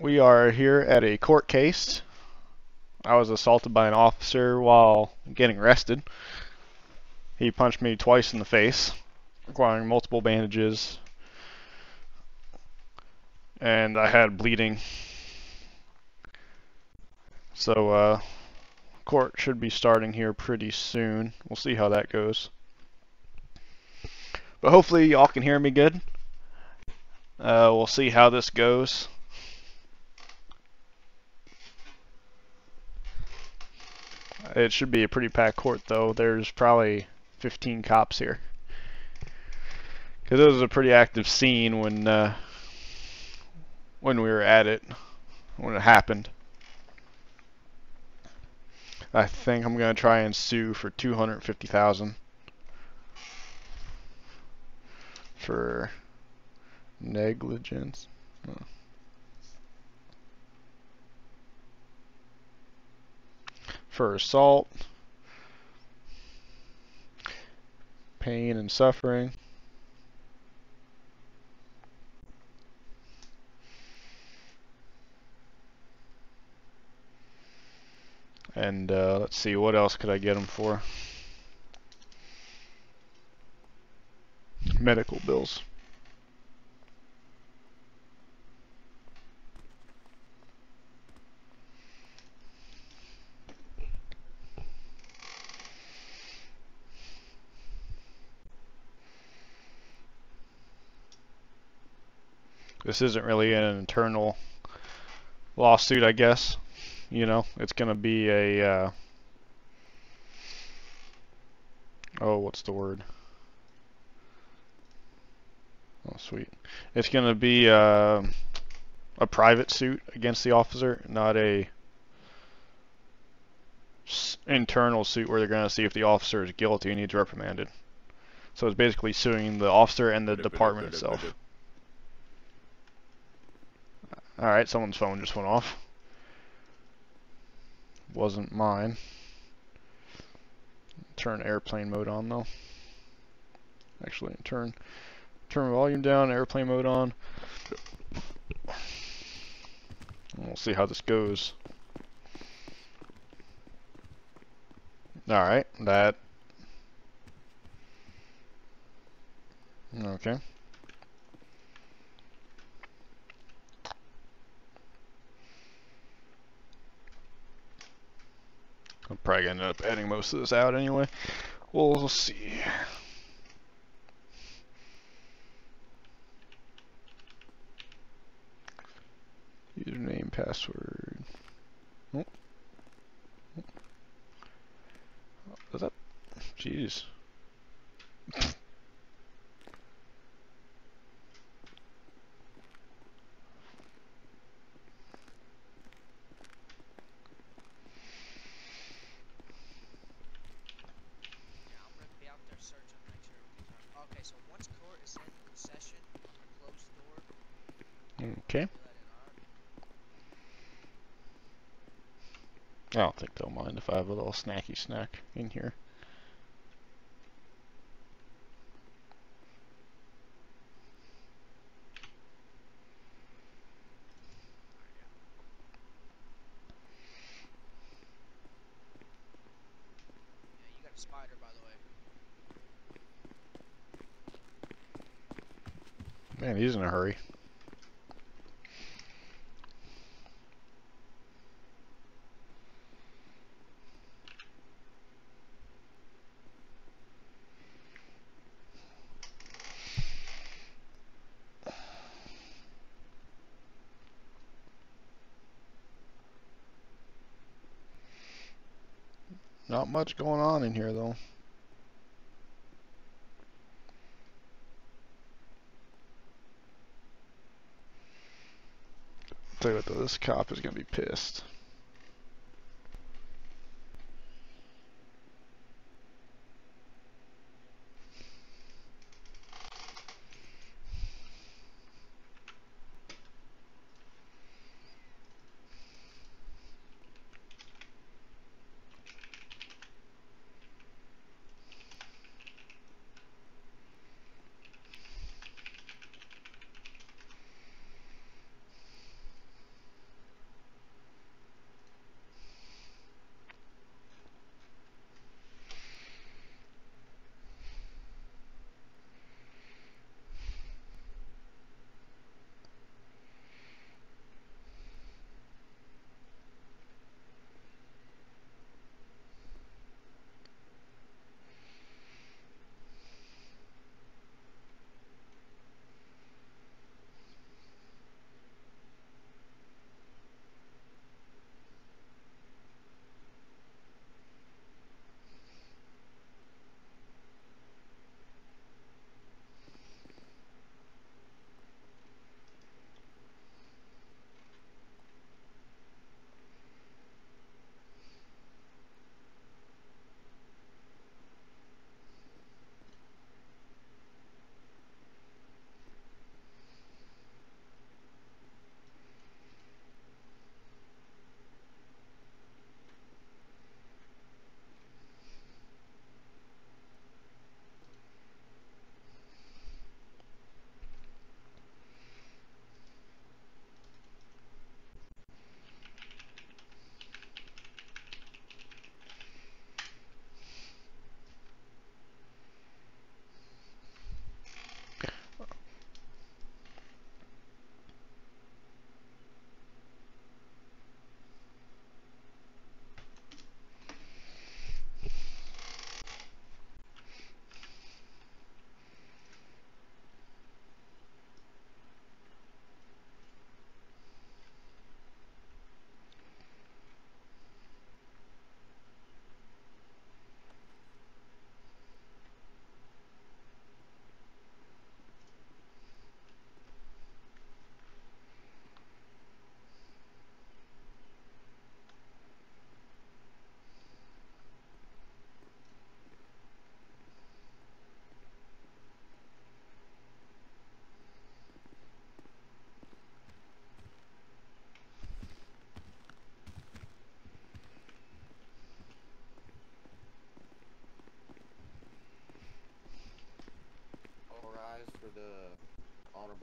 we are here at a court case. I was assaulted by an officer while getting arrested. He punched me twice in the face, requiring multiple bandages, and I had bleeding. So, uh, court should be starting here pretty soon. We'll see how that goes. But hopefully y'all can hear me good. Uh, we'll see how this goes. It should be a pretty packed court though. There's probably 15 cops here. Because it was a pretty active scene when uh, when we were at it, when it happened. I think I'm gonna try and sue for 250,000 for negligence. Oh. For assault, pain and suffering. And uh, let's see, what else could I get them for? Medical bills. This isn't really an internal lawsuit, I guess. You know, it's going to be a, uh, oh, what's the word? Oh, sweet. It's going to be uh, a private suit against the officer, not a internal suit where they're going to see if the officer is guilty and needs reprimanded. So it's basically suing the officer and the department itself. Alright, someone's phone just went off wasn't mine. Turn airplane mode on though. Actually, turn turn volume down, airplane mode on. we'll see how this goes. Alright, that. Okay. I'm probably gonna end up editing most of this out anyway. We'll see. Username, password. Oh. Is that? Jeez. Okay. I don't think they'll mind if I have a little snacky snack in here. Man, he's in a hurry. Much going on in here though. Tell you what though, this cop is gonna be pissed.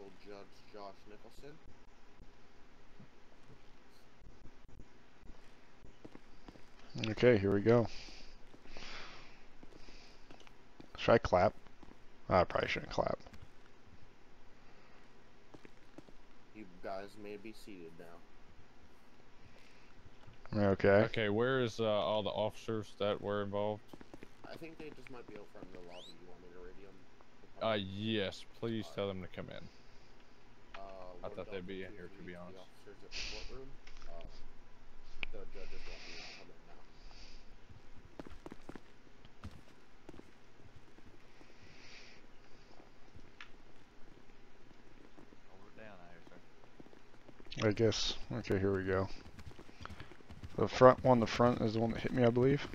Federal Judge Josh Nicholson. Okay, here we go. Should I clap? I probably shouldn't clap. You guys may be seated now. Okay. Okay, where is uh, all the officers that were involved? I think they just might be out front in the lobby. You want me to radio them? Uh, yes, please tell them to come in. I thought they'd be in here, to be honest. officers at the courtroom? Uh, the judges want me to come in now. Hold it down out here, sir. I guess. Okay, here we go. The front one, the front is the one that hit me, I believe.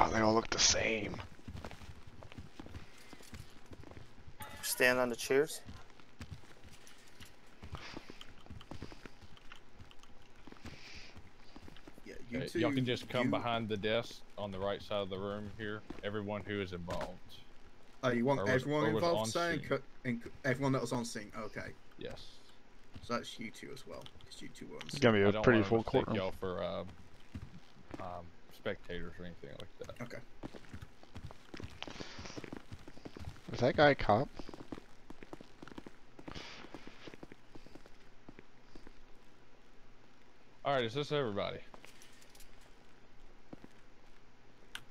Oh, they all look the same. Stand on the chairs. Yeah, you Okay, two. Y'all can just come you, behind the desk on the right side of the room here. Everyone who is involved. Oh, you want or was- everyone was involved on saying? scene. Co- in, everyone that was on scene. Okay, Yes. so that's you two as well, because you two were on It's gonna be a pretty full mistake courtroom. y'all for uh, um, spectators or anything like that. Okay. Is that guy a cop? All right, is this everybody?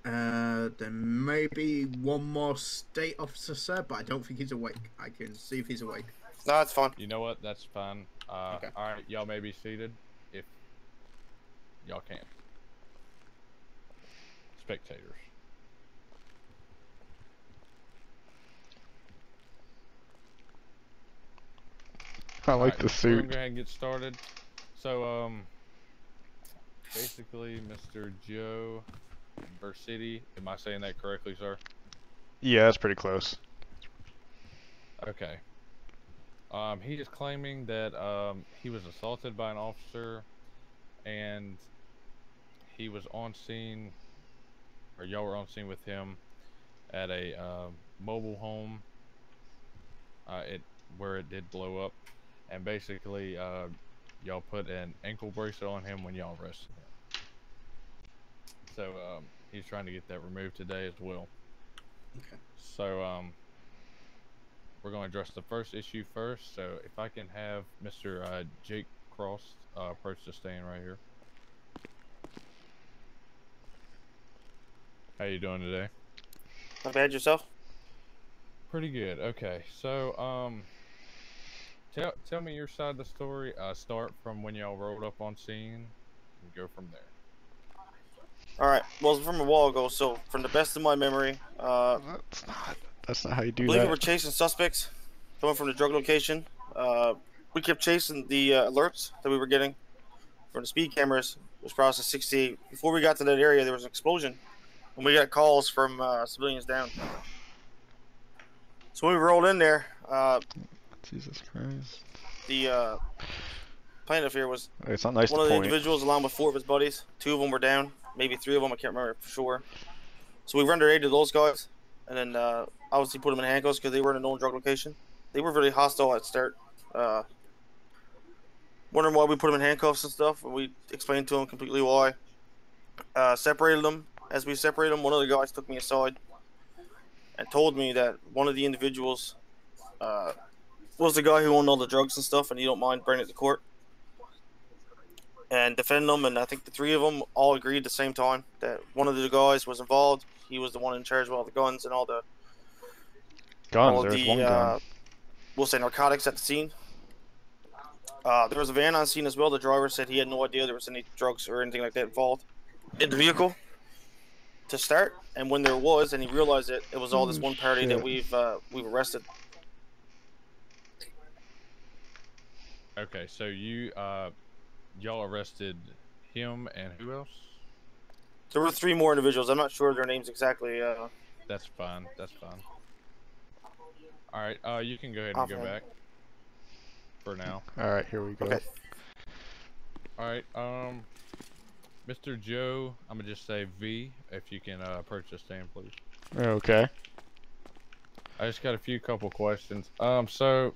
Uh, there may be one more state officer, sir, but I don't think he's awake. I can see if he's awake. No, that's fine. You know what? That's fine. Uh, Okay. All right, y'all may be seated if y'all can. Spectators. I like Alright, the We're suit. gonna go ahead and get started. So, um, basically, Mr. Joe Versity. Am I saying that correctly, sir? Yeah, that's pretty close. Okay. Um, he is claiming that um, he was assaulted by an officer, and he was on scene, or y'all were on scene with him at a um mobile home. Uh, it where it did blow up, and basically, uh, y'all put an ankle bracelet on him when y'all arrested him. So um, he's trying to get that removed today as well. Okay. So um, we're going to address the first issue first. So if I can have Mr. Uh, Jake Cross uh, approach the stand right here. How you doing today? Not bad yourself. Pretty good. Okay. So um, tell tell me your side of the story. Uh, start from when y'all rolled up on scene and go from there. All right. Well, from a while ago. So, from the best of my memory, uh, That's not. That's not how you I do believe we were chasing suspects coming from the drug location. Uh, we kept chasing the uh, alerts that we were getting from the speed cameras. It was process 68. Before we got to that area, there was an explosion, and we got calls from uh, civilians down. So when we rolled in there, uh, Jesus Christ. the uh, plaintiff here was It's not nice one of the point. individuals along with four of his buddies. Two of them were down, maybe three of them. I can't remember for sure. So we rendered aid to those guys, and then uh, obviously put them in handcuffs because they were in a known drug location. They were really hostile at start. Uh, wondering why we put them in handcuffs and stuff, and we explained to them completely why. Uh, separated them. As we separated them, one of the guys took me aside and told me that one of the individuals uh, was the guy who owned all the drugs and stuff, and he don't mind bringing it to court and defend them. And I think the three of them all agreed at the same time that one of the guys was involved. He was the one in charge of all the guns and all the Guns. all There's the one gun. uh, we'll say narcotics at the scene. Uh, there was a van on scene as well. The driver said he had no idea there was any drugs or anything like that involved in the vehicle to start. And when there was, and he realized it, it was all this one party shit. that we've uh, we've arrested. Okay. So you uh, y'all arrested him and who else? There were three more individuals. I'm not sure their names exactly. Uh, That's fine. That's fine. All right. Uh, you can go ahead and go Okay. back for now. All right, here we go. okay. All right. Um, Mr. Joe, I'm gonna just say V. If you can uh, approach the stand, please. Okay. I just got a few couple questions. Um, so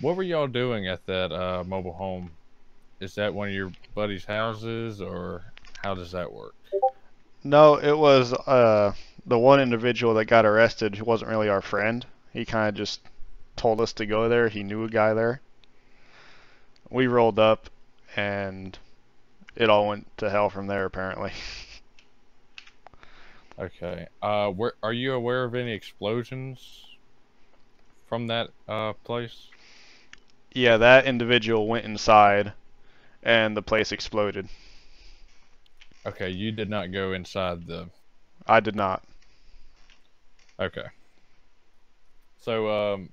what were y'all doing at that uh, mobile home? Is that one of your buddy's houses, or how does that work? No, it was uh, the one individual that got arrested who wasn't really our friend. He kind of just told us to go there. He knew a guy there. We rolled up, and it all went to hell from there, apparently. Okay. Uh, where are you aware of any explosions from that uh place? yeah, that individual went inside, and the place exploded. Okay, you did not go inside the. I did not. Okay. So um,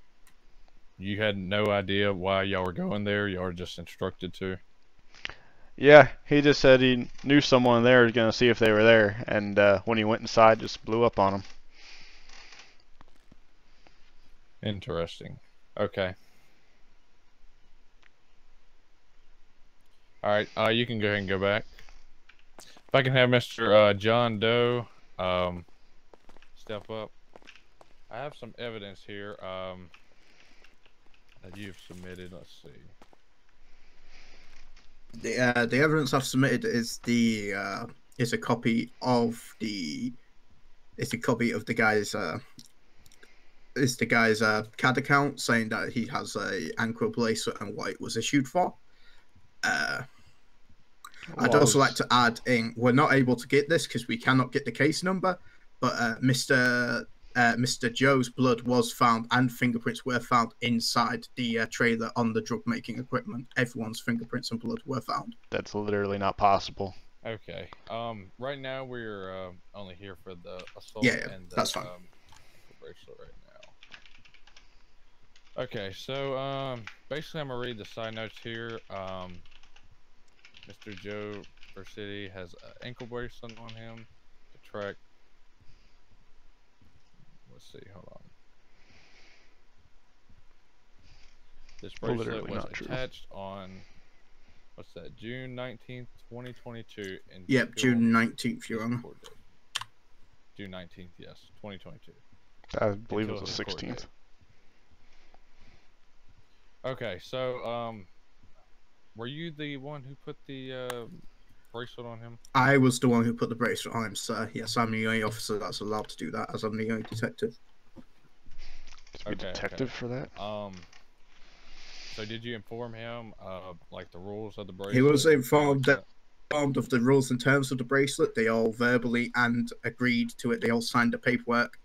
you had no idea why y'all were going there. Y'all were just instructed to. Yeah, he just said he knew someone there was gonna see if they were there, and uh, when he went inside, just blew up on him. Interesting. Okay. All right. Uh, you can go ahead and go back. If I can have Mr. Uh, John Doe um, step up. I have some evidence here um, that you've submitted. Let's see. The uh, the evidence I've submitted is the uh, is a copy of the it's a copy of the guy's uh, it's the guy's uh, CAD account saying that he has a ankle bracelet and what it was issued for. Uh, I'd also like to add in we're not able to get this because we cannot get the case number, but uh, Mr. Uh, Mr. Joe's blood was found and fingerprints were found inside the uh, trailer on the drug making equipment. Everyone's fingerprints and blood were found. That's literally not possible. Okay. Um. Right now we're uh, only here for the assault Yeah, yeah, and the that's fine. Um, ankle bracelet right now. Okay. So um, basically, I'm gonna read the side notes here. Um, Mr. Joe Versity has an ankle bracelet on him to track. Let's see. Hold on. This bracelet Literally was not true. attached on what's that? June nineteenth, twenty twenty two. Yep, June 19th, Your Honor. June nineteenth, yes, twenty twenty two. I believe it was the 16th. Okay, so um, were you the one who put the uh, bracelet on him? I was the one who put the bracelet on him, sir. Yes, I'm the only officer that's allowed to do that, as I'm the only detective. To be Okay, okay. detective for that? Um, so did you inform him uh like the rules of the bracelet? He was informed that informed of the rules and terms of the bracelet. They all verbally and agreed to it. They all signed the paperwork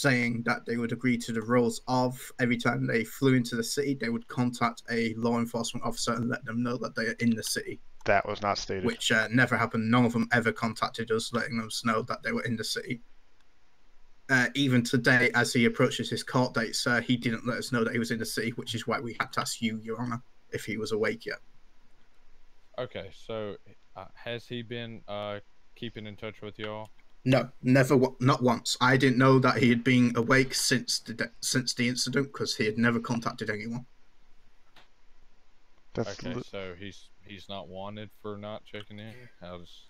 saying that they would agree to the rules of every time they flew into the city, they would contact a law enforcement officer and let them know that they are in the city, That was not stated. which uh, never happened. None of them ever contacted us, letting us know that they were in the city. Uh, even today, as he approaches his court date, sir, he didn't let us know that he was in the city, which is why we had to ask you, Your Honor, if he was awake yet. Okay, so uh, has he been uh keeping in touch with y'all? No, never, wa- not once. I didn't know that he had been awake since the de- since the incident because he had never contacted anyone. That's Okay, li- so he's he's not wanted for not checking in. How's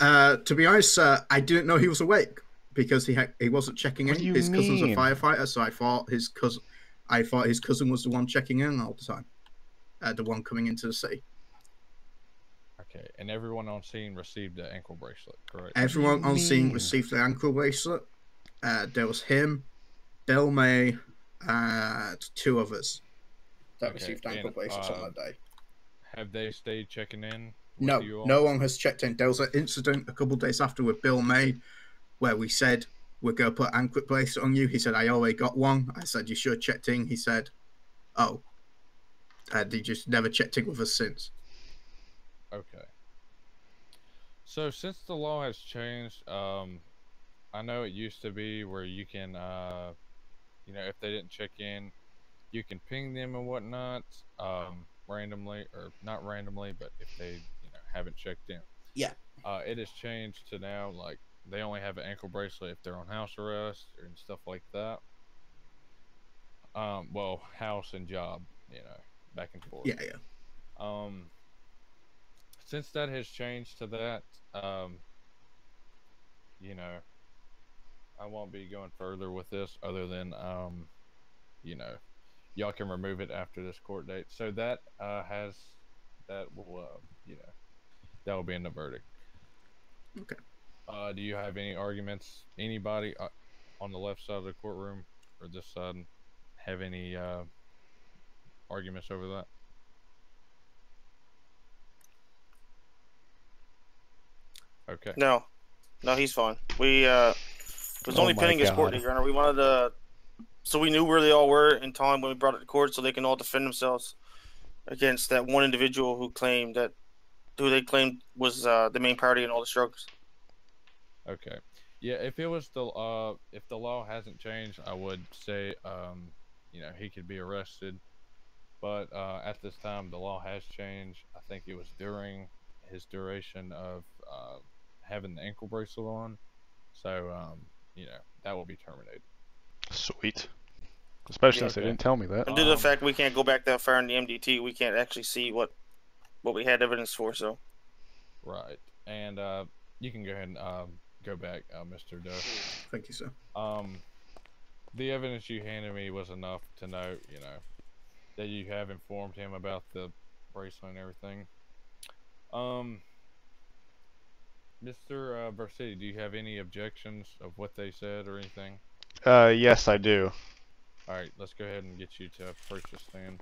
Uh, to be honest, uh, I didn't know he was awake because he ha- he wasn't checking What in. do you his cousin's a firefighter, so I thought his cousin, I thought his cousin was the one checking in all the time, uh, the one coming into the city. Okay? And everyone on scene received the ankle bracelet, correct? Everyone on scene received the ankle bracelet. Uh, there was him, Bill May, and two others that Okay, received ankle and, bracelets uh, on that day. Have they stayed checking in? with No, you all? no one has checked in. There was an incident a couple of days after with Bill May where we said, We're going to put ankle bracelet on you. He said, I already got one. I said, You should have checked in. He said, Oh. And he just never checked in with us since. Okay. So since the law has changed, um, I know it used to be where you can, uh, you know, if they didn't check in, you can ping them and whatnot, um, randomly or not randomly, but if they, you know, haven't checked in. Yeah. Uh, it has changed to now like they only have an ankle bracelet if they're on house arrest and stuff like that. Um, well, house and job, you know, back and forth. Yeah, yeah. Um, since that has changed to that, um, you know, I won't be going further with this other than um, you know, y'all can remove it after this court date. So that uh has that will uh, you know that will be in the verdict. Okay. Uh, do you have any arguments? Anybody uh, on the left side of the courtroom or this side have any uh, arguments over that? Okay. No, no, he's fine. We uh, was Oh only my pending his court. Your Honor. We wanted to, so we knew where they all were in time when we brought it to court, so they can all defend themselves against that one individual who claimed that, who they claimed was uh, the main party in all the struggles. Okay. Yeah, if it was the uh if the law hasn't changed, I would say um you know, he could be arrested. But uh at this time the law has changed. I think it was during his duration of uh having the ankle bracelet on. So um, you know, that will be terminated. Sweet. Especially since they didn't tell me that. And due to the Um, fact we can't go back that far in the MDT, we can't actually see what what we had evidence for. So Right. And uh you can go ahead and um go back, uh, Mr. Duff. Thank you, sir. Um, the evidence you handed me was enough to know, you know, that you have informed him about the bracelet and everything. Um, Mr. Uh, Versity, do you have any objections of what they said or anything? Uh, yes, I do. All right, let's go ahead and get you to approach the stand.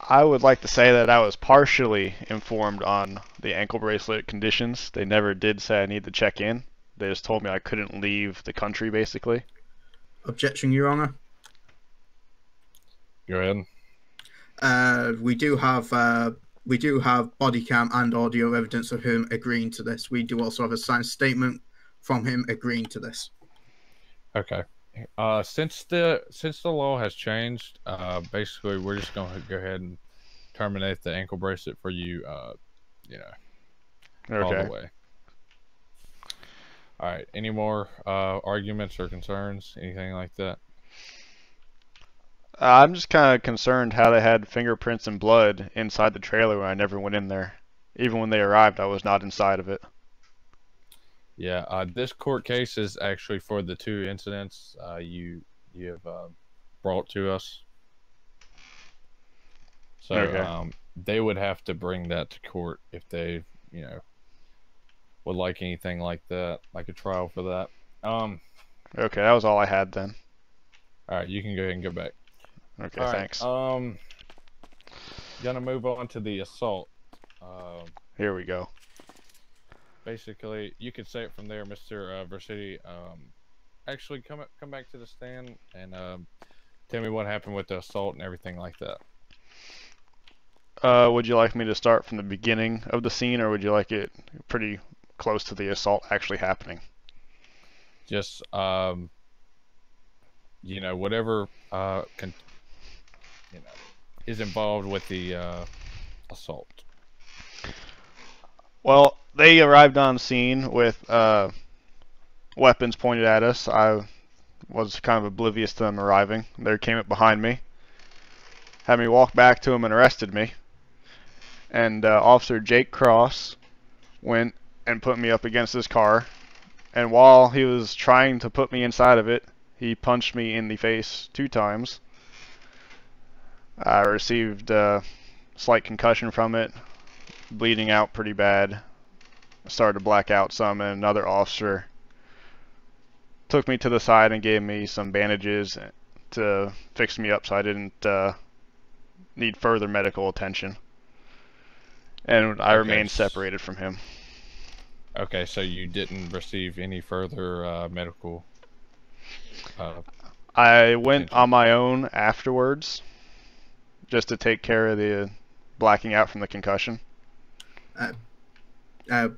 I would like to say that I was partially informed on the ankle bracelet conditions. They never did say I need to check in. They just told me I couldn't leave the country, basically. Objection, Your Honor. Go ahead. Uh, we do have uh, we do have body cam and audio evidence of him agreeing to this. We do also have a signed statement from him agreeing to this. Okay. Uh, since the since the law has changed, uh, basically we're just gonna go ahead and terminate the ankle bracelet for you. Uh, you know, all the way. All right. Any more uh, arguments or concerns? Anything like that? Uh, I'm just kind of concerned how they had fingerprints and blood inside the trailer when I never went in there. Even when they arrived, I was not inside of it. Yeah. Uh, this court case is actually for the two incidents uh, you you have uh, brought to us. So Okay. um, they would have to bring that to court if they, you know, would like anything like that, like a trial for that. Um. Okay, that was all I had then. All right. You can go ahead and go back. Okay, All right, thanks. Um, gonna move on to the assault. Uh, Here we go. basically, you could say it from there, Mister uh, Versity. Um, actually, come come back to the stand and um, tell me what happened with the assault and everything like that. Uh, would you like me to start from the beginning of the scene, or would you like it pretty close to the assault actually happening? Just um, you know, whatever uh, you know, is involved with the uh, assault. Well, they arrived on scene with uh, weapons pointed at us. I was kind of oblivious to them arriving. They came up behind me, had me walk back to them, and arrested me. And uh, Officer Jake Cross went and put me up against his car. And while he was trying to put me inside of it, he punched me in the face two times. I received a slight concussion from it, bleeding out pretty bad. I started to black out some, and another officer took me to the side and gave me some bandages to fix me up so I didn't uh, need further medical attention. And I Okay. remained separated from him. Okay, so you didn't receive any further uh, medical. Uh, I went Attention. on my own afterwards just to take care of the blacking out from the concussion. Uh,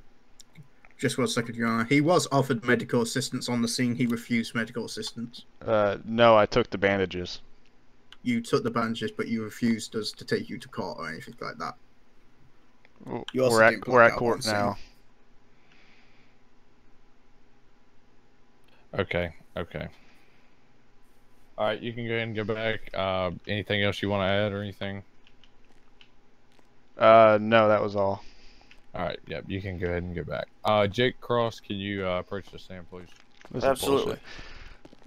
just one second, Your Honor. He was offered medical assistance on the scene. He refused medical assistance. Uh, no, I took the bandages. You took the bandages, but you refused us to take you to court or anything like that. You also we're at didn't we're at court on scene. now. Okay, okay. All right, you can go ahead and go back. Uh, anything else you want to add or anything? Uh, no, that was all. All right. Yep. You can go ahead and get back. Uh, Jake Cross, can you uh, approach the stand, please? This is Absolutely. bullshit.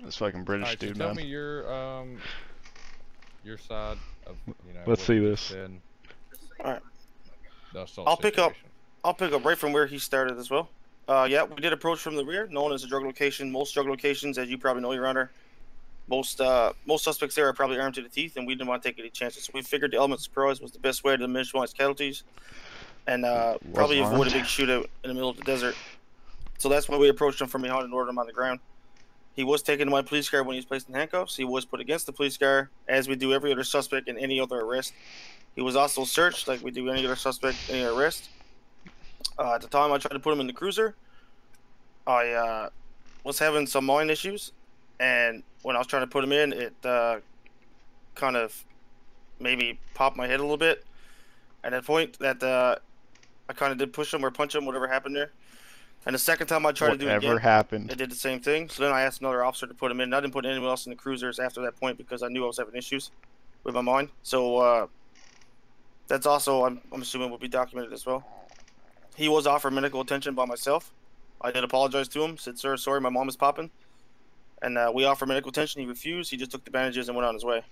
This fucking British right. So dude, tell man. me your um, your side of you know. Let's see this. said. All right. The I'll pick up- I'll pick up right from where he started as well. Uh, yeah, we did approach from the rear, known as a drug location. Most drug locations, as you probably know, Your Honor, most uh, most suspects there are probably armed to the teeth, and we didn't want to take any chances. So we figured the element of surprise was the best way to minimize casualties, and uh, probably avoid a big shootout in the middle of the desert. So that's why we approached him from behind and ordered him on the ground. He was taken to my police car when he was placed in handcuffs. He was put against the police car, as we do every other suspect in any other arrest. He was also searched, like we do any other suspect in any arrest. Uh, at the time, I tried to put him in the cruiser. I uh, was having some mind issues, and when I was trying to put him in, it uh, kind of maybe popped my head a little bit. At that point, that uh, I kind of did push him or punch him, whatever happened there. And the second time I tried to do it Whatever again, happened. it did the same thing. So then I asked another officer to put him in. I didn't put anyone else in the cruisers after that point because I knew I was having issues with my mind. So uh, that's also, I'm, I'm assuming, will be documented as well. He was offered medical attention by myself. I did apologize to him. Said, "Sir, sorry, my mom is popping." And uh, we offered medical attention. He refused. He just took the bandages and went on his way.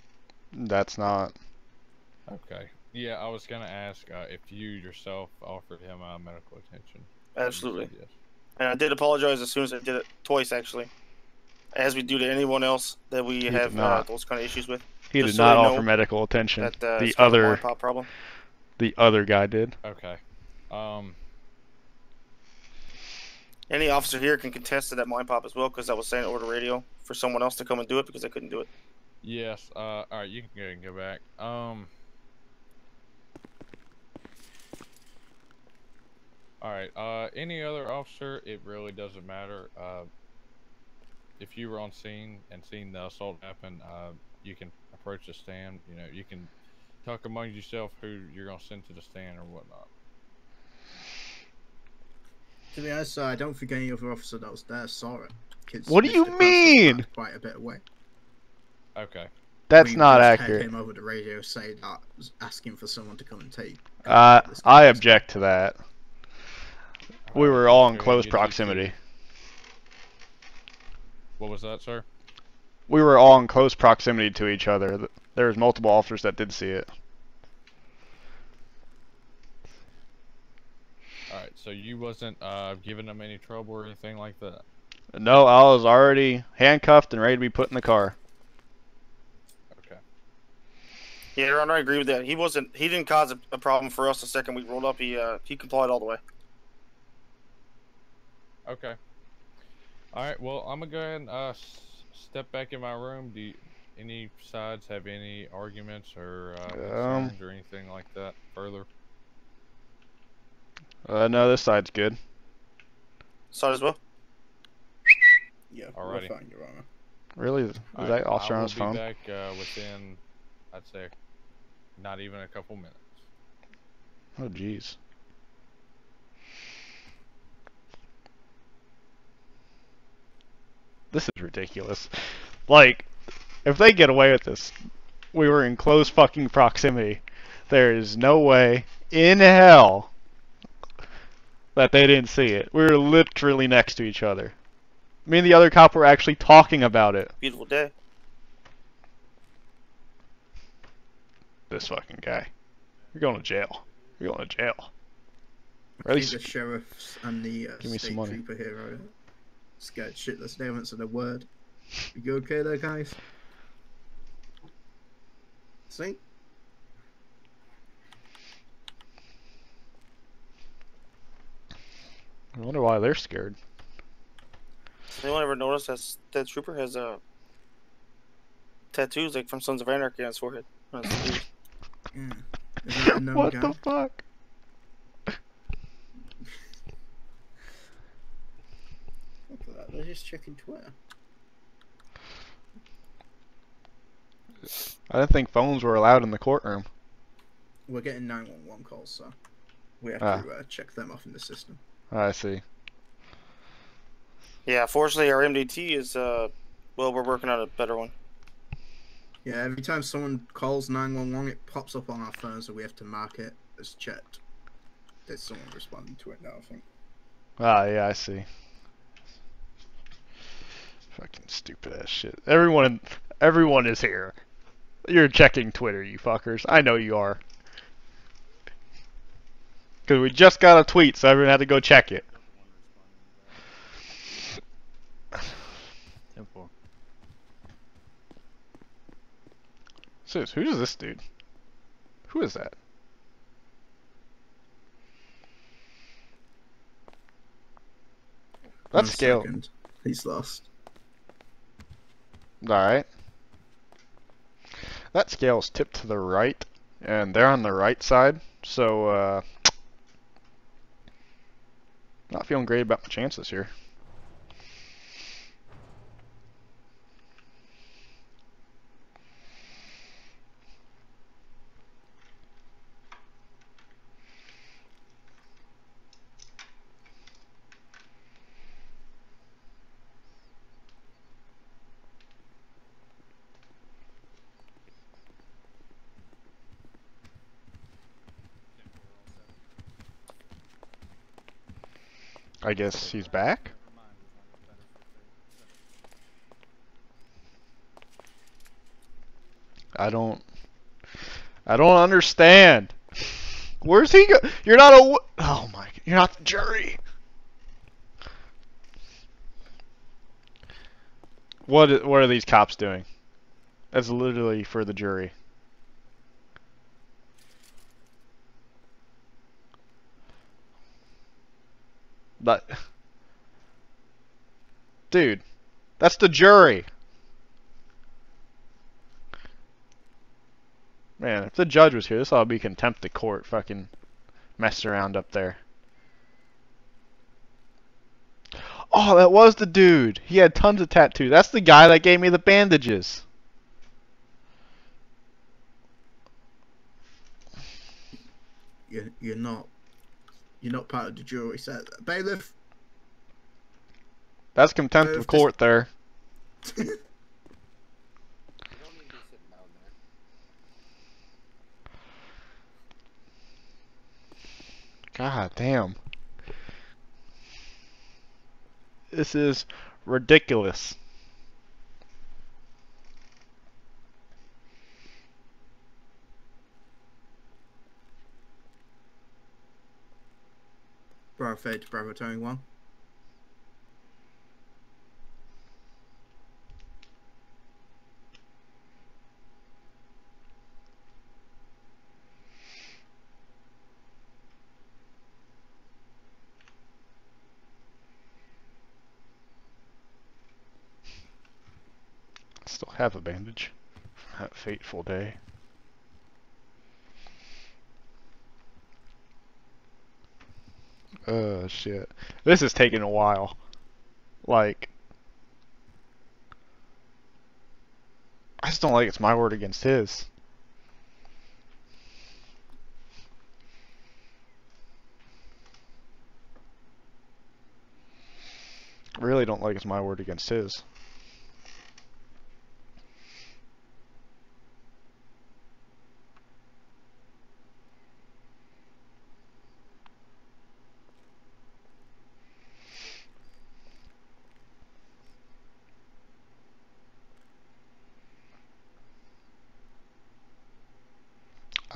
That's not. Okay. Yeah, I was gonna ask uh, if you yourself offered him uh, medical attention. Absolutely. Yes. And I did apologize as soon as I did it twice, actually, as we do to anyone else that we did have uh, those kind of issues with. He Just did so not offer medical attention. That uh, the it's kind of a other, pop problem. the other guy did. Okay. Um. Any officer here can contest to that mind pop as well, because I was saying the radio for someone else to come and do it because I couldn't do it. Yes. Uh. All right. You can go and go back. Um. All right. Uh. Any other officer? It really doesn't matter. Uh. If you were on scene and seen the assault happen, uh, you can approach the stand. You know, you can talk among yourself who you're gonna send to the stand or whatnot. To be honest, uh, I don't think any other officer that was there saw it. 'cause What do you Mr. Cross was mean? Quite a bit away. Okay. That's We not accurate. Heard him over the radio say that, asking for someone to come and take. Uh, I object to that. We were all in go close get you to- proximity. What was that, sir? We were all in close proximity to each other. There was multiple officers that did see it. All right. So you wasn't uh giving them any trouble or anything like that. No, I was already handcuffed and ready to be put in the car. Okay. Yeah, Your Honor, I agree with that. He wasn't. He didn't cause a, a problem for us the second we rolled up. He uh, he complied all the way. Okay. All right. Well, I'm gonna go ahead and uh step back in my room. Do you, any sides have any arguments or uh, Um. concerns or anything like that further? Uh, no, this side's good. Side as well. Yeah, Alrighty. we're fine, Your Honor. Really? Is All that right, officer I on will his be phone? back uh, within, I'd say, not even a couple minutes. Oh, jeez. This is ridiculous. Like, if they get away with this, we were in close fucking proximity. There is no way in hell that they didn't see it. We were literally next to each other. Me and the other cop were actually talking about it. Beautiful day. This fucking guy. You're going to jail. You're going to jail. Or I at least the sheriffs and the uh, Give me state some money. trooper here are scared shitless. They haven't said a word. You okay there, guys? See? I wonder why they're scared. Anyone ever noticed that that trooper has uh, tattoos like from Sons of Anarchy on his forehead? On his? Yeah. Is that a known what guy? the fuck? Look at that. They're just checking Twitter. I didn't think phones were allowed in the courtroom. We're getting 911 calls, so we have Ah. to uh, check them off in the system. I see. yeah, fortunately our MDT is uh, well, we're working on a better one. Yeah, every time someone calls 911, it pops up on our phones, so we have to mark it as checked. there's someone responding to it now. I think. Ah, yeah, I see. Fucking stupid ass shit. Everyone, everyone is here. You're checking Twitter, you fuckers. I know you are. Cause we just got a tweet, so everyone had to go check it. Ten four. Sis, who is this dude? Who is that? One That's scale. second. He's lost. Alright. That scale's tipped to the right, and they're on the right side, so, uh, not feeling great about my chances here. I guess he's back? I don't... I don't understand. Where's he go? You're not a... Oh my... You're not the jury. What, what are these cops doing? That's literally for the jury. But... Dude, that's the jury. Man, if the judge was here, this to be contempt of court. Fucking mess around up there. Oh, that was the dude. He had tons of tattoos. That's the guy that gave me the bandages. You're, you're not. You're not part of the jury. Said bailiff. That's contempt of court there. You don't need to be sitting down there. God damn. This is ridiculous. Bravo Fade, Bravo Towing One. Still have a bandage. from That fateful day. Oh shit. This is taking a while. Like I just don't like it's my word against his. Really don't like it's my word against his.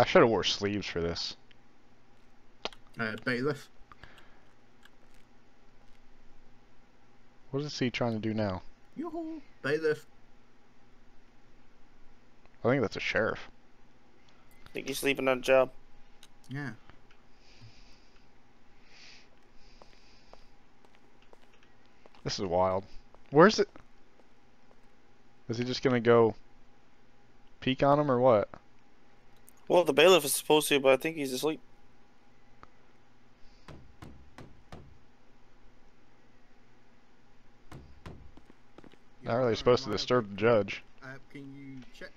I should have wore sleeves for this. Uh, bailiff. What is he trying to do now? Yoo-hoo. Bailiff. I think that's a sheriff. I think he's sleeping on a job. Yeah. This is wild. Where's it? Is he just gonna go peek on him or what? Well, the bailiff is supposed to, but I think he's asleep. Not really supposed to disturb the judge. Uh, can you check?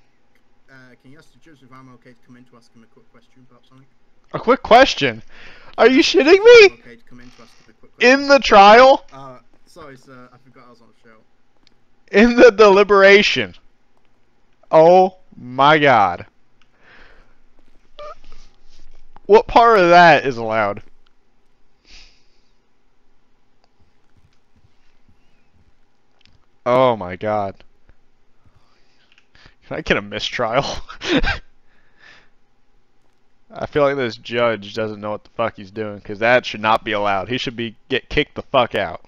Uh, can you ask the judge if I'm okay to come in to ask him a quick question about something? A quick question. Are you shitting me? okay to come in to ask him a quick question. In the trial? Uh, sorry, sir. I forgot I was on the show. In the deliberation? Oh my god. What part of that is allowed? Oh my god. Can I get a mistrial? I feel like this judge doesn't know what the fuck he's doing, because that should not be allowed. He should be get kicked the fuck out.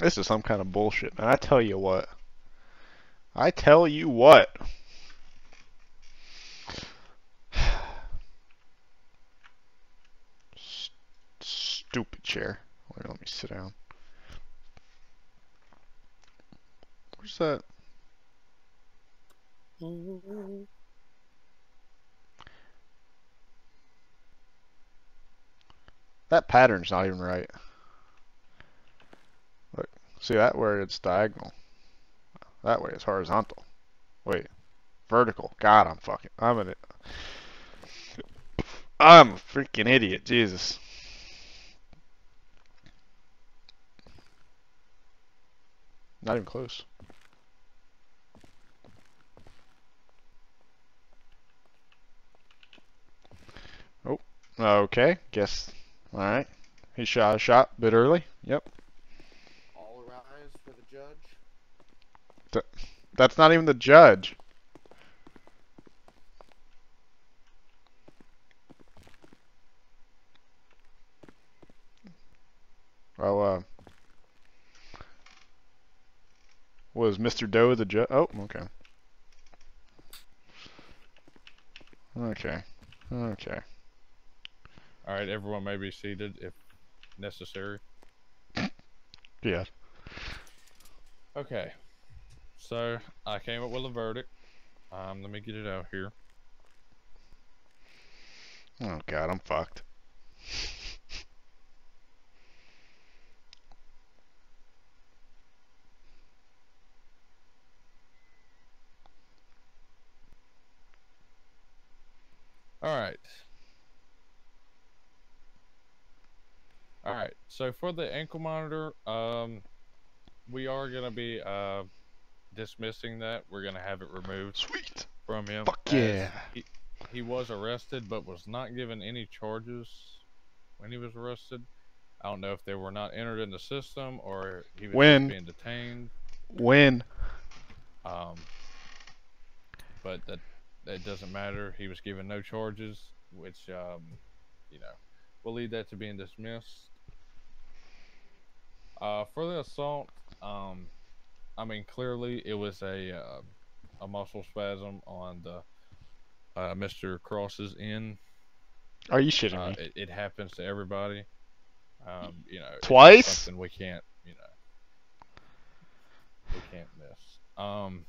This is some kind of bullshit, man. I tell you what. I tell you what. Stupid chair. Wait, let me sit down. Where's that? That pattern's not even right. See that way it's diagonal. That way it's horizontal. Wait, vertical. God, I'm fucking. I'm an. I'm a freaking idiot. Jesus. Not even close. Oh, okay. Guess. All right. He shot a shot bit early. Yep. All rise for the judge. That's not even the judge. Well, uh, was Mr. Doe the judge? Oh, okay. Okay. Okay. All right, everyone may be seated if necessary. Yeah. Okay. So I came up with a verdict. Um, let me get it out here. Oh god, I'm fucked. All right. All right. So for the ankle monitor, um, we are gonna be uh dismissing that. We're gonna have it removed Sweet. from him. Fuck yeah. He, he was arrested, but was not given any charges when he was arrested. I don't know if they were not entered in the system or he was When? being detained. When? Um, but that that doesn't matter. He was given no charges, which um, you know, we'll lead that to being dismissed. Uh, for the assault, um, I mean clearly it was a uh, a muscle spasm on the uh, Mr. Cross's end. Are you shitting Uh, me? it, it happens to everybody. Um, you know, Twice? something we can't, you know, we can't miss. Um,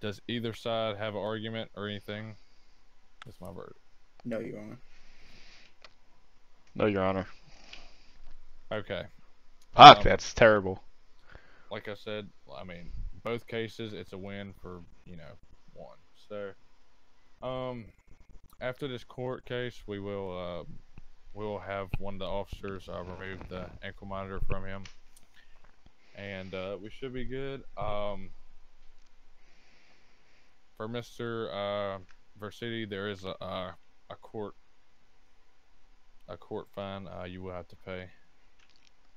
does either side have an argument or anything? That's my verdict. No, Your Honor. No, Your Honor. Okay, Fuck, Um, that's terrible. Like I said, I mean, both cases, it's a win for you know one. So, um, after this court case, we will uh, we will have one of the officers uh, remove the ankle monitor from him, and uh, we should be good. Um, for Mister uh, Versity, there is a a, a court a court fine uh, you will have to pay.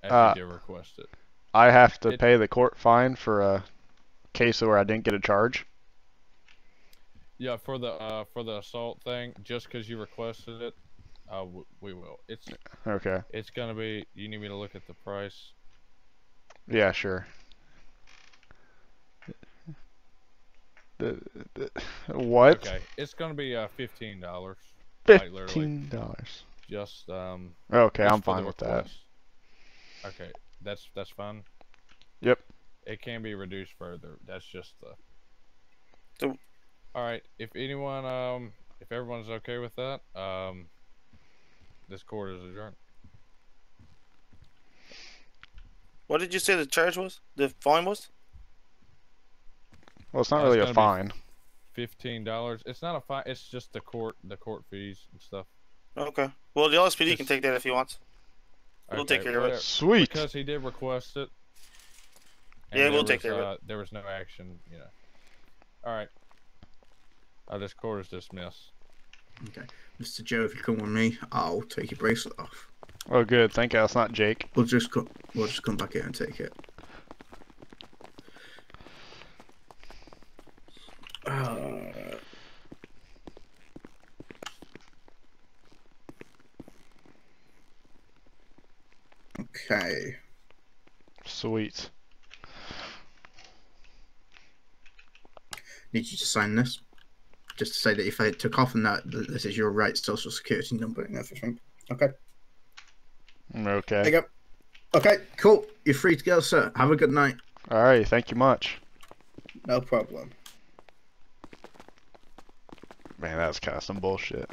As Uh, you did request it. I have to it- pay the court fine for a case where I didn't get a charge. Yeah, for the uh for the assault thing, just because you requested it, uh we will. It's Okay. it's gonna be. You need me to look at the price. Yeah, sure. The, the, what? Okay, it's gonna be uh fifteen dollars. Fifteen dollars. Just um. Okay, just I'm fine with that. Okay, that's that's fine. Yep. It can be reduced further. That's just the. So- All right. If anyone um if everyone's okay with that um. This court is adjourned. What did you say the charge was? The fine was? Well, it's not Uh, it's really a fine. fifteen dollars. It's not a fine. It's just the court, the court fees and stuff. Okay. Well, the LSPD can take that if he wants. We'll take care of it. Sweet. because he did request it. Yeah, we'll take was, care of it. uh, There was no action, you know. All right. Uh, this court is dismissed. Okay, Mr. Joe, if you come with me, I'll take your bracelet off. Oh, good. Thank God it's not Jake. We'll just co- we'll just come back here and take it. Uh, okay. Sweet. Need you to sign this, just to say that if I took off and that that this is your right social security number and everything. Okay. Okay. There you go. Okay, cool. You're free to go, sir. Have a good night. All right. Thank you much. No problem. Man, that was kind of some bullshit.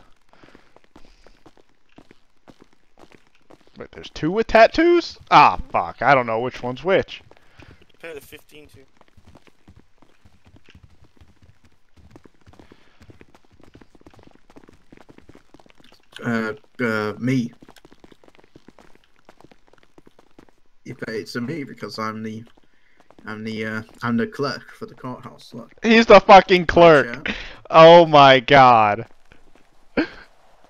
Wait, there's two with tattoos? Ah, fuck. I don't know which one's which. Pay the 15 to. Uh, uh, me. You pay it to me because I'm the, I'm the, uh, I'm the clerk for the courthouse. Look. He's the fucking clerk. Oh my god.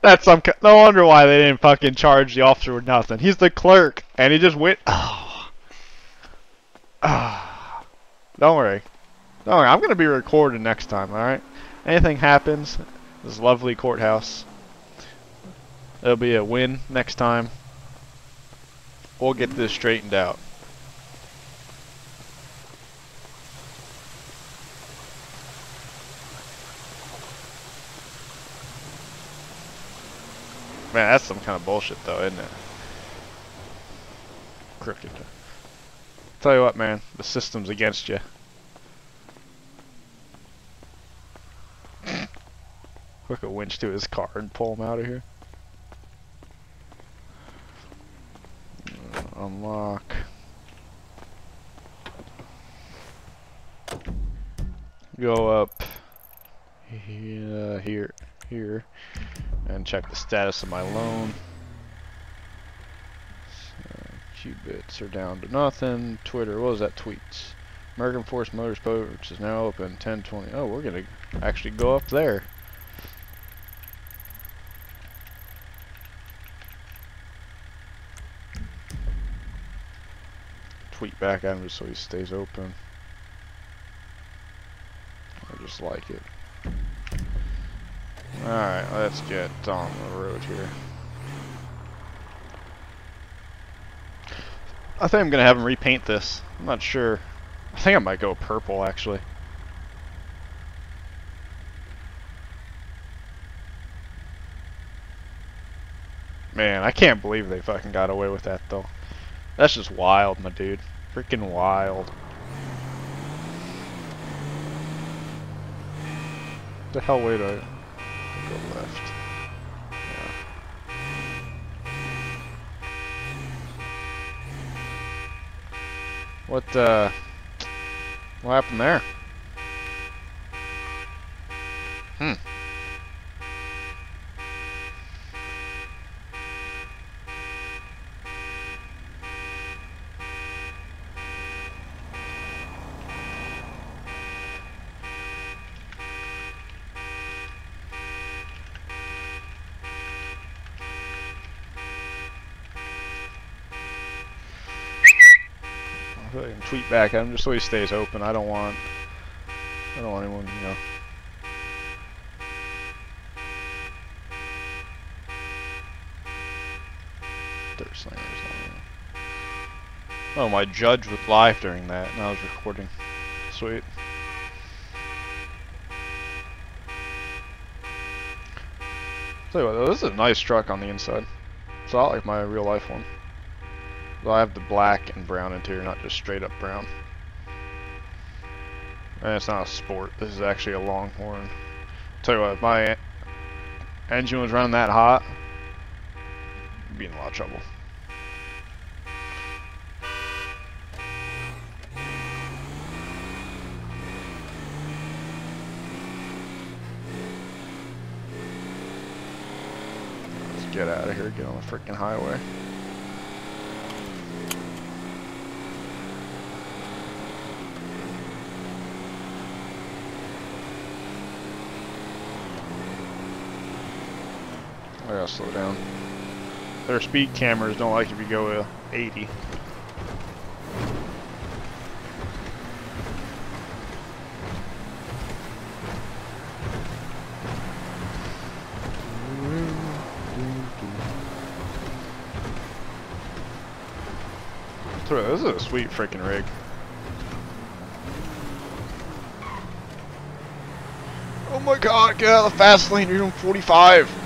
That's some. No wonder why they didn't fucking charge the officer with nothing. He's the clerk, and he just went. Oh. Ah. Don't worry. Don't worry. I'm gonna be recorded next time. All right. Anything happens, this lovely courthouse. It'll be a win next time. We'll get this straightened out. Man, that's some kind of bullshit, though, isn't it? Crooked. Tell you what, man, the system's against you. Hook a winch to his car and pull him out of here. Uh, Unlock. Go up here, here, here, and check the status of my loan. So, qubits are down to nothing. Twitter, what was that? Tweets. American Force Motorsport, which is now open 1020. Oh, we're gonna actually go up there. Tweet back at him so he stays open. I just like it. Alright, let's get on the road here. I think I'm gonna have him repaint this. I'm not sure. I think I might go purple actually. Man, I can't believe they fucking got away with that though. That's just wild, my dude. Freaking wild. The hell do I go left? Yeah. What uh what happened there? Hmm. I can tweet back at him just so he stays open. I don't want I don't want anyone, you know. Dirt slingers Oh, my judge was live during that, and I was recording. Sweet. Tell you what, though, this is a nice truck on the inside. It's not like my real life one. Well, I have the black and brown interior, not just straight up brown. And it's not a sport. This is actually a Longhorn. Tell you what, if my engine was running that hot, I'd be in a lot of trouble. Let's get out of here, get on the freaking highway. Gotta slow down. Their speed cameras don't like if you go uh, 80. So this is a sweet freaking rig. Oh my god, get out of the fast lane, you're doing 45!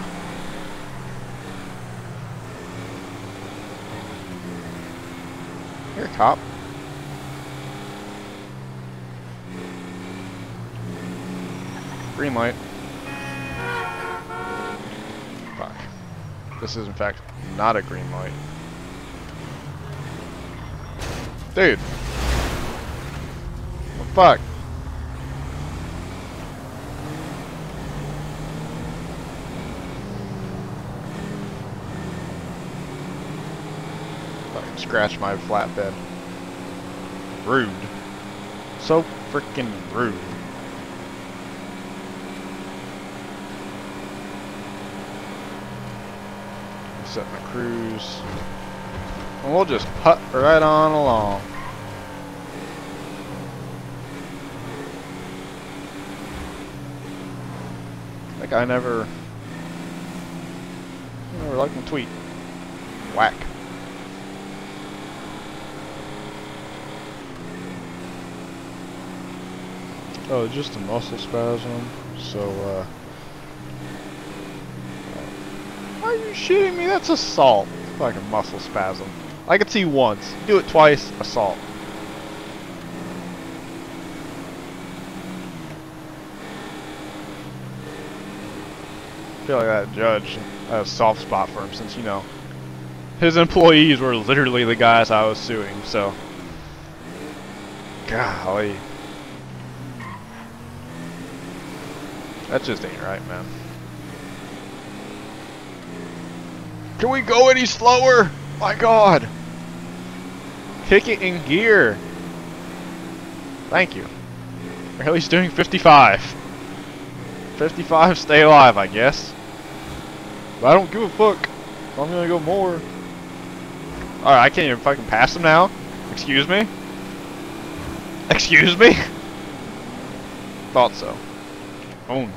Green light. Fuck. This is in fact not a green light. Dude. What the fuck? Fucking scratch my flatbed. Rude. So freaking rude. Set my cruise. And we'll just putt right on along. Like I never, I never liked my tweet. Whack. Oh, just a muscle spasm. So, uh, why are you shooting me? That's assault. Fucking muscle spasm. I could see once. Do it twice. Assault. I feel like that judge has a soft spot for him since, you know, his employees were literally the guys I was suing, so. Golly. That just ain't right, man. Can we go any slower? My god. Kick it in gear. Thank you. Or at least doing 55. 55, stay alive, I guess. But I don't give a fuck. I'm gonna go more. Alright, I can't even fucking pass him now. Excuse me? Excuse me? Thought so. Owned.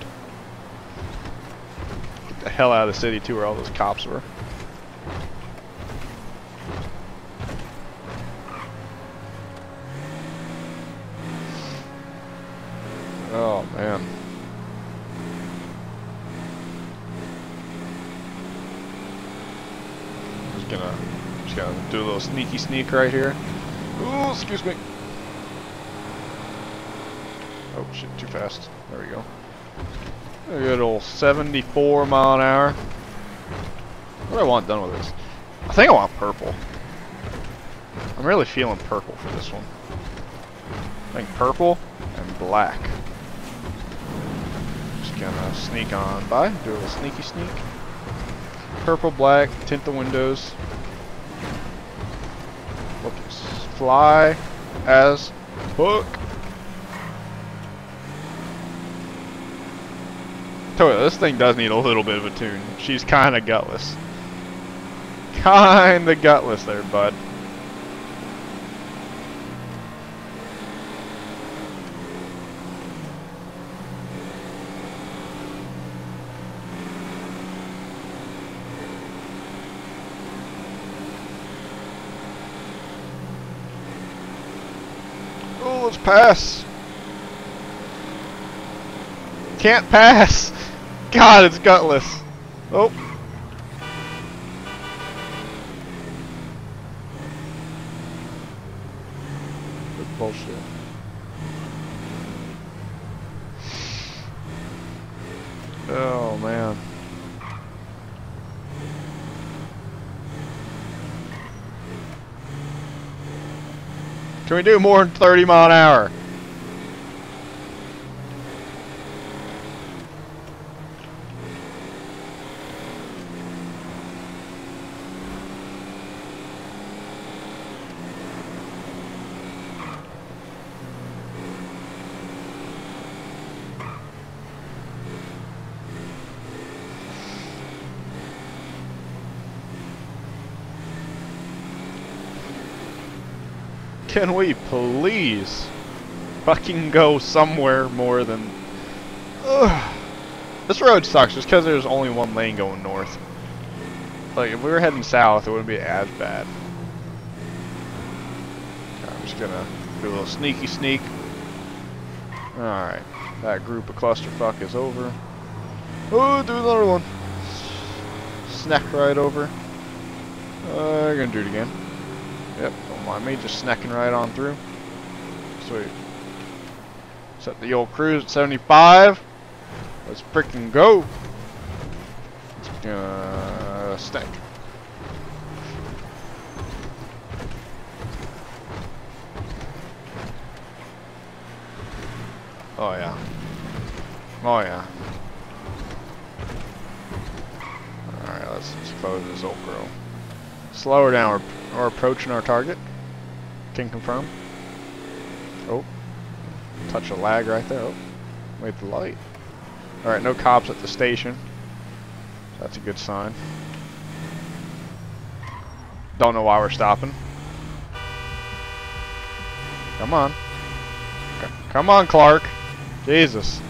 Get the hell out of the city too where all those cops were. Oh man. Just gonna just gonna do a little sneaky sneak right here. Ooh, excuse me. Oh shit, too fast. There we go. A good old 74 mile an hour. What do I want done with this? I think I want purple. I'm really feeling purple for this one. I think purple and black. Just gonna sneak on by, do a little sneaky sneak. Purple, black, tint the windows. Look, fly as fuck. Tell this thing does need a little bit of a tune. She's kind of gutless. Kind of gutless there, bud. Oh, let's pass. Can't pass. God, it's gutless. Oh. Bullshit. Oh man. Can we do more than 30 mile an hour? Can we please fucking go somewhere more than... Ugh. This road sucks just because there's only one lane going north. Like, if we were heading south, it wouldn't be as bad. I'm just gonna do a little sneaky sneak. Alright, that group of clusterfuck is over. Oh, do another one. Snack right over. Uh, I'm gonna do it again. Yep, don't mind me, just snacking right on through. Sweet. Set the old cruise at 75. Let's freaking go. Uh, snack. Oh yeah. Oh yeah. Alright, let's expose this old girl. Slower down. We're, we're approaching our target. Can confirm. Oh. Touch of lag right there. Oh. Wait the light. Alright, no cops at the station. That's a good sign. Don't know why we're stopping. Come on. C come on, Clark. Jesus.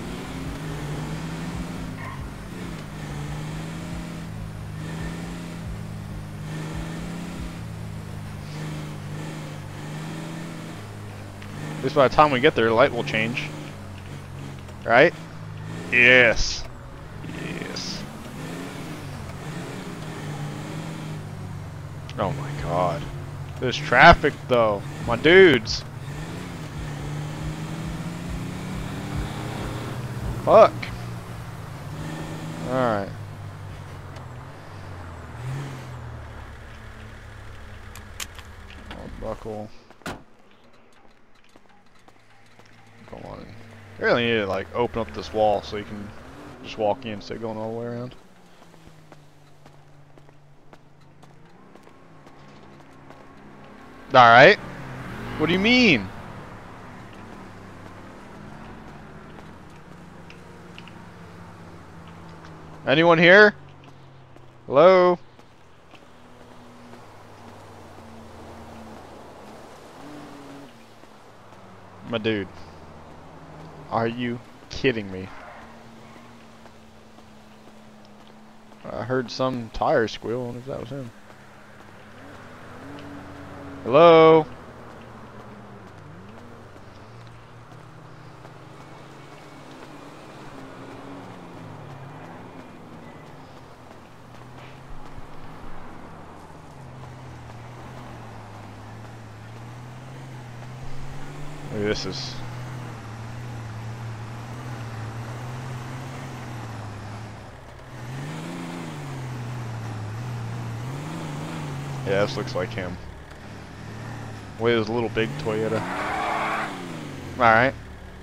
At least by the time we get there, the light will change. Right? Yes. Yes. Oh my god. There's traffic though. My dudes. Fuck. Alright. I'll buckle. Go on. To like open up this wall so you can just walk in instead of going all the way around. Alright. What do you mean? Anyone here? Hello? My dude. Are you kidding me? I heard some tire squeal. I wonder if that was him. Hello? This is This looks like him. With his little big Toyota. Alright.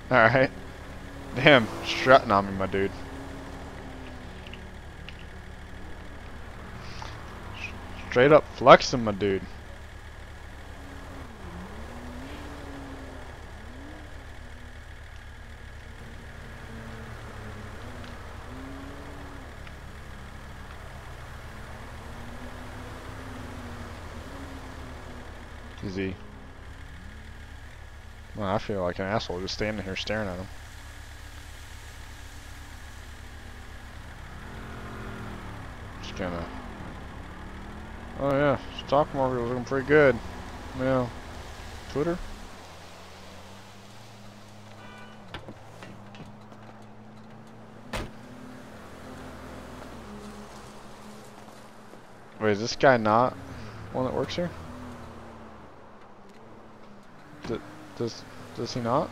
Alright. Damn, strutting on me, my dude. Straight up flexing, my dude. He? Well, I feel like an asshole just standing here staring at him. Just gonna. Oh yeah, stock market looking pretty good. Yeah. Twitter. Wait, is this guy not one that works here? Does does he not?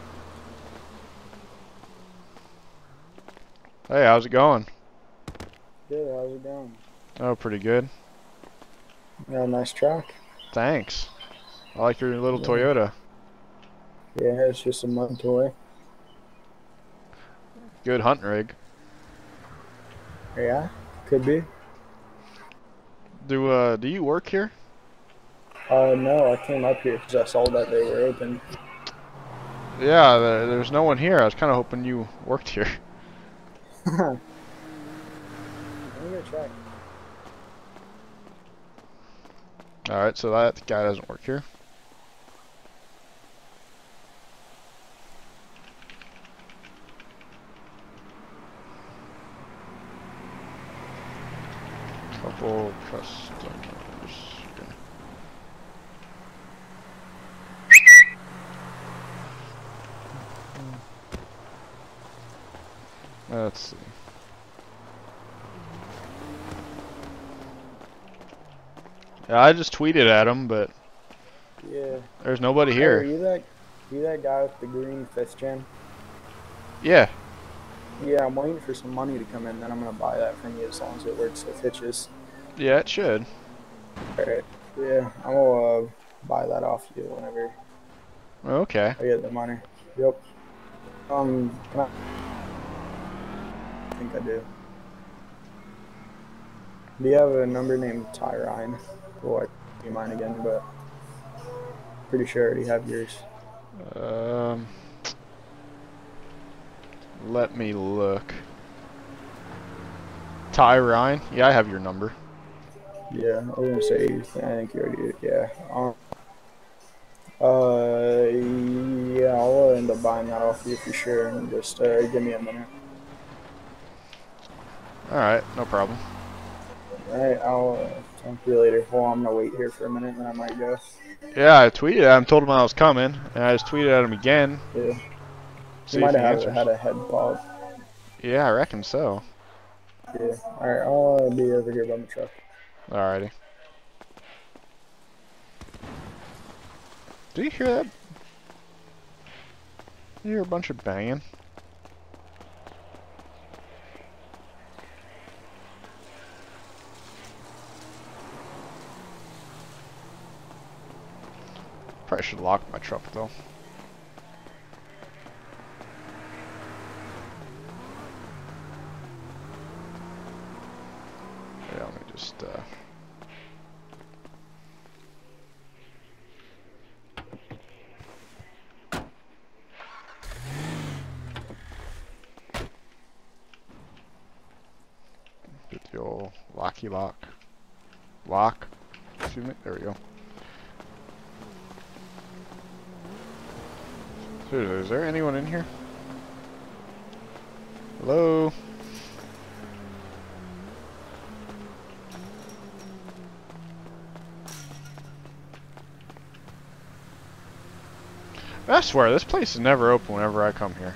Hey, how's it going? Good, how's it going? Oh, pretty good. Yeah, nice truck. Thanks. I like your little Yeah. Toyota. Yeah, it's just a mud toy. Good hunting rig. Yeah, could be. Do uh do you work here? Uh, no, I came up here because I saw that they were open. Yeah, there, there's no one here. I was kind of hoping you worked here. Alright, so that guy doesn't work here. Couple cuss. Let's see. Yeah, I just tweeted at him, but Yeah. there's nobody Hey, here. Are you that? You that guy with the green 5th gen? Yeah. Yeah, I'm waiting for some money to come in. Then I'm gonna buy that from you as long as it works with hitches. Yeah, it should. Alright. Yeah, I'm gonna uh, buy that off you whenever Okay. I get the money. Yep. Um, can I? I think I do. Do you have a number named Tyrine? Well, I can mine again, but pretty sure I already have yours. Um, let me look. Ty Ryan? Yeah, I have your number. Yeah, I was gonna say, I think you already did. Yeah. Um, uh, yeah, I'll end up buying that off you for sure. Just uh, give me a minute. Alright, no problem. All right, I'll uh, talk to you later. Well, I'm gonna wait here for a minute, and then I might go. Yeah, I tweeted at him, told him I was coming, and I just tweeted at him again. Yeah. See if might have answers. had a head. Yeah, I reckon so. Yeah. All right, I'll uh, be over here by my truck. Alrighty. Did you hear that? You hear a bunch of banging? Probably should lock my truck though. Yeah, let me just uh Get the old locky lock. Lock. Excuse me. There we go. Seriously, is there anyone in here? Hello? I swear, this place is never open whenever I come here.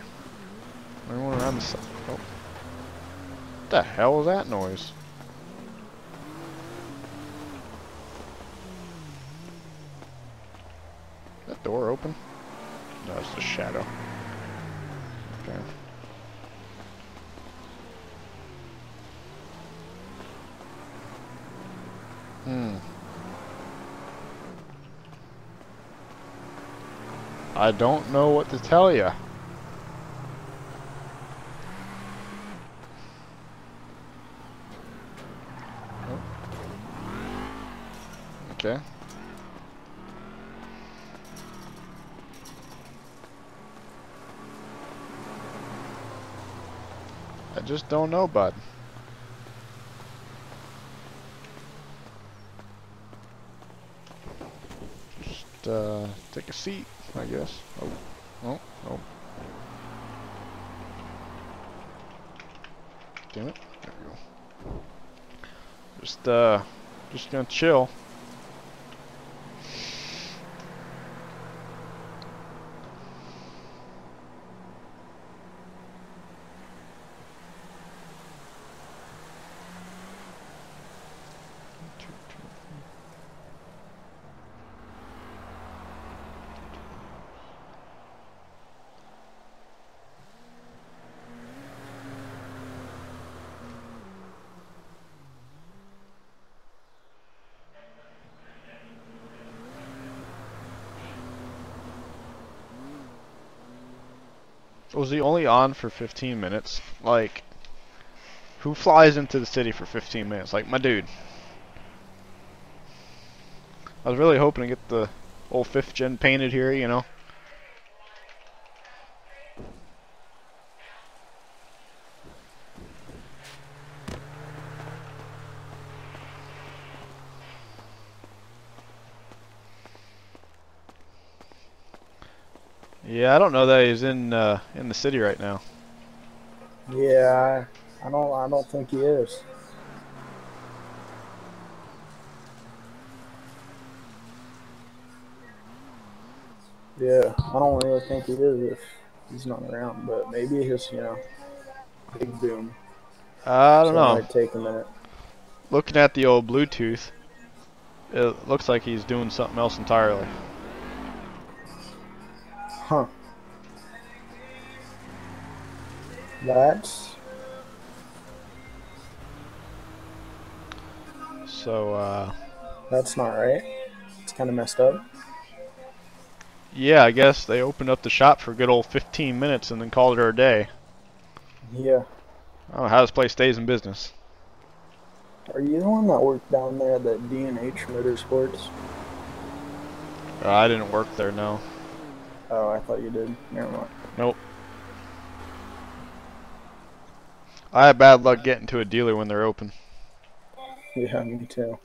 Anyone around the side? Oh. What the hell was that noise? That door open? No, it's the shadow. Okay. Hmm. I don't know what to tell you. Okay. I just don't know, bud. Just uh, take a seat, I guess. Oh, oh, oh. Damn it. There we go. Just uh, just gonna chill. Was only on for 15 minutes? Like, who flies into the city for 15 minutes? Like, my dude. I was really hoping to get the old 5th gen painted here, you know? don't know that he's in uh, in the city right now. Yeah, I don't. I don't think he is. Yeah, I don't really think he is if he's not around, but maybe his, you know, big boom. I don't so know. Might take a minute. Looking at the old Bluetooth, it looks like he's doing something else entirely. Huh. That's So, uh, that's not right. It's kind of messed up. yeah, I guess they opened up the shop for a good old 15 minutes and then called it a day. Yeah. I don't know how this place stays in business. Are you the one that worked down there at the D&H Motorsports? Uh, I didn't work there, no. Oh, I thought you did. Never mind. I had bad luck getting to a dealer when they're open. Yeah, me too.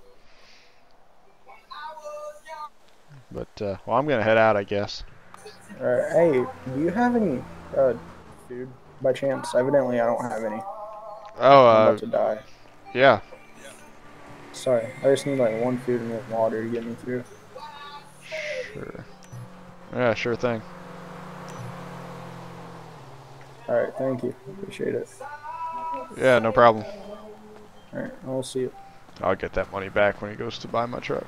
But, uh, well, I'm gonna head out, I guess. Alright, hey, do you have any uh, food by chance? Evidently, I don't have any. Oh, I'm uh, about to die. yeah. Sorry, I just need like one food and one water to get me through. Sure. Yeah, sure thing. Alright, thank you. Appreciate it. Yeah, no problem. Alright, I'll see you. I'll get that money back when he goes to buy my truck.